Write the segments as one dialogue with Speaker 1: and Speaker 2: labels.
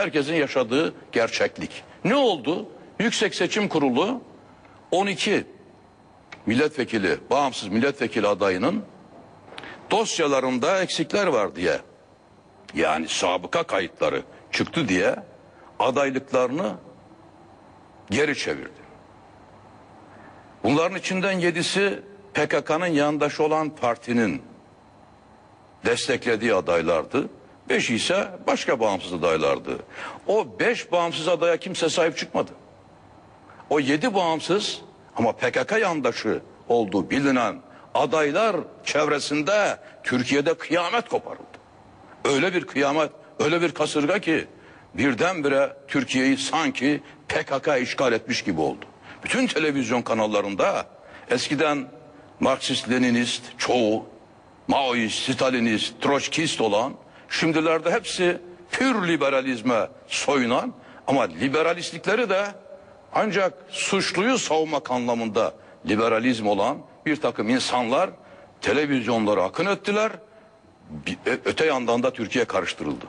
Speaker 1: Herkesin yaşadığı gerçeklik. Ne oldu? Yüksek Seçim Kurulu 12 milletvekili, bağımsız milletvekili adayının dosyalarında eksikler var diye yani sabıka kayıtları çıktı diye adaylıklarını geri çevirdi. Bunların içinden yedisi PKK'nın yandaşı olan partinin desteklediği adaylardı. Beş ise başka bağımsız adaylardı. O beş bağımsız adaya kimse sahip çıkmadı. O yedi bağımsız ama PKK yandaşı olduğu bilinen adaylar çevresinde Türkiye'de kıyamet koparıldı. Öyle bir kıyamet, öyle bir kasırga ki birdenbire Türkiye'yi sanki PKK işgal etmiş gibi oldu. Bütün televizyon kanallarında eskiden Marksist-Leninist çoğu, Maoist, Stalinist, Troçkist olan şimdilerde hepsi pür liberalizme soyunan ama liberalistlikleri de ancak suçluyu savunmak anlamında liberalizm olan bir takım insanlar televizyonlara akın ettiler. Öte yandan da Türkiye karıştırıldı.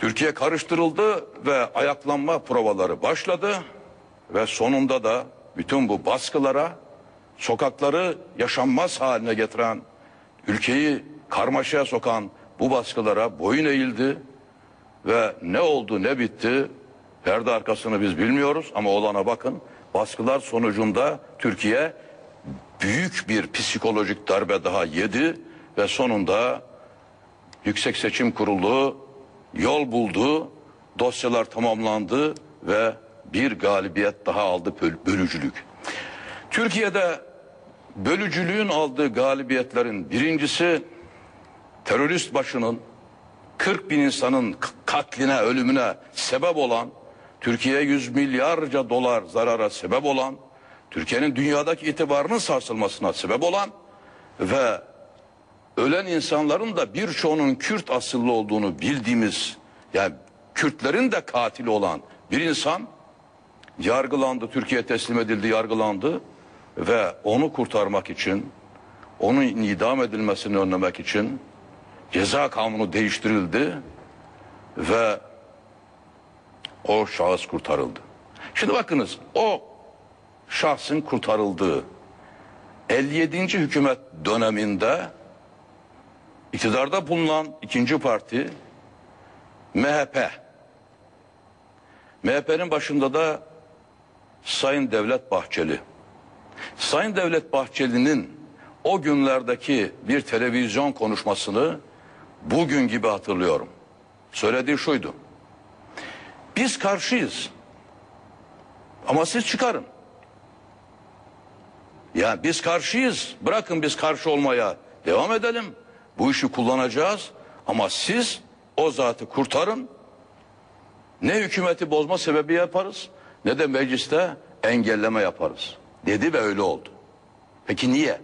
Speaker 1: Türkiye karıştırıldı ve ayaklanma provaları başladı ve sonunda da bütün bu baskılara sokakları yaşanmaz haline getiren ülkeyi karmaşaya sokan bu baskılara boyun eğildi ve ne oldu ne bitti perde arkasını biz bilmiyoruz ama olana bakın baskılar sonucunda Türkiye büyük bir psikolojik darbe daha yedi ve sonunda Yüksek Seçim Kurulu yol buldu, dosyalar tamamlandı ve bir galibiyet daha aldı böl- bölücülük. Türkiye'de bölücülüğün aldığı galibiyetlerin birincisi terörist başının 40 bin insanın katline, ölümüne sebep olan, Türkiye'ye yüz milyarca dolar zarara sebep olan, Türkiye'nin dünyadaki itibarının sarsılmasına sebep olan ve ölen insanların da birçoğunun Kürt asıllı olduğunu bildiğimiz, yani Kürtlerin de katili olan bir insan yargılandı, Türkiye teslim edildi, yargılandı ve onu kurtarmak için, onun idam edilmesini önlemek için ceza kanunu değiştirildi ve o şahıs kurtarıldı. Şimdi bakınız o şahsın kurtarıldığı 57. hükümet döneminde iktidarda bulunan ikinci parti MHP. MHP'nin başında da Sayın Devlet Bahçeli. Sayın Devlet Bahçeli'nin o günlerdeki bir televizyon konuşmasını bugün gibi hatırlıyorum. Söylediği şuydu. Biz karşıyız. Ama siz çıkarın. Ya biz karşıyız. Bırakın biz karşı olmaya devam edelim. Bu işi kullanacağız. Ama siz o zatı kurtarın. Ne hükümeti bozma sebebi yaparız ne de mecliste engelleme yaparız. Dedi ve öyle oldu. Peki niye?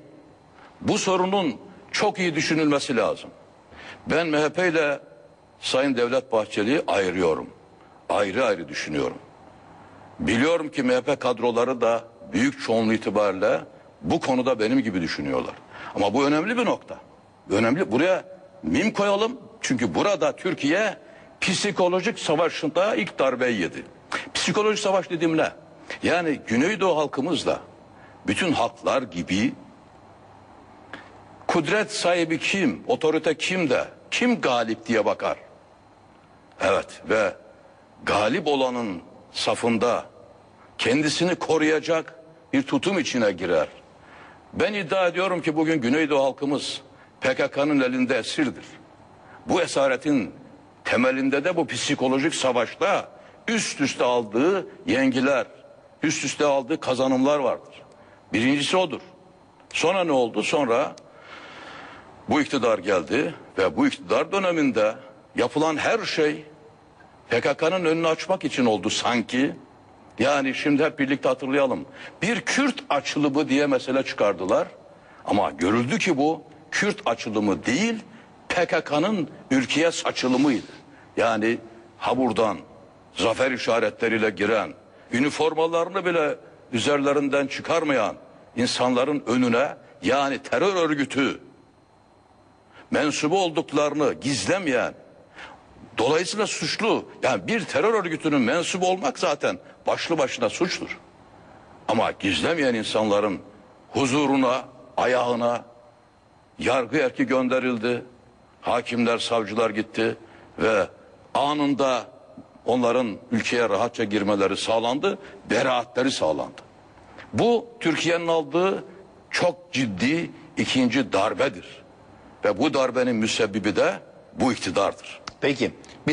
Speaker 1: Bu sorunun çok iyi düşünülmesi lazım. Ben MHP ile Sayın Devlet Bahçeli'yi ayırıyorum. Ayrı ayrı düşünüyorum. Biliyorum ki MHP kadroları da büyük çoğunluğu itibariyle bu konuda benim gibi düşünüyorlar. Ama bu önemli bir nokta. Önemli. Buraya mim koyalım. Çünkü burada Türkiye psikolojik savaşında ilk darbeyi yedi. Psikolojik savaş dediğim ne? Yani Güneydoğu halkımız da bütün halklar gibi kudret sahibi kim, otorite kim de, kim galip diye bakar. Evet ve galip olanın safında kendisini koruyacak bir tutum içine girer. Ben iddia ediyorum ki bugün Güneydoğu halkımız PKK'nın elinde esirdir. Bu esaretin temelinde de bu psikolojik savaşta üst üste aldığı yengiler, üst üste aldığı kazanımlar vardır. Birincisi odur. Sonra ne oldu? Sonra bu iktidar geldi ve bu iktidar döneminde yapılan her şey PKK'nın önünü açmak için oldu sanki. Yani şimdi hep birlikte hatırlayalım. Bir Kürt açılımı diye mesele çıkardılar. Ama görüldü ki bu Kürt açılımı değil PKK'nın ülkeye saçılımıydı. Yani ha buradan zafer işaretleriyle giren, üniformalarını bile üzerlerinden çıkarmayan insanların önüne yani terör örgütü mensubu olduklarını gizlemeyen Dolayısıyla suçlu yani bir terör örgütünün mensubu olmak zaten başlı başına suçtur. Ama gizlemeyen insanların huzuruna, ayağına yargı erki gönderildi. Hakimler, savcılar gitti ve anında onların ülkeye rahatça girmeleri sağlandı, beraatleri sağlandı. Bu Türkiye'nin aldığı çok ciddi ikinci darbedir. Ve bu darbenin müsebbibi de bu iktidardır.
Speaker 2: Peki. Bir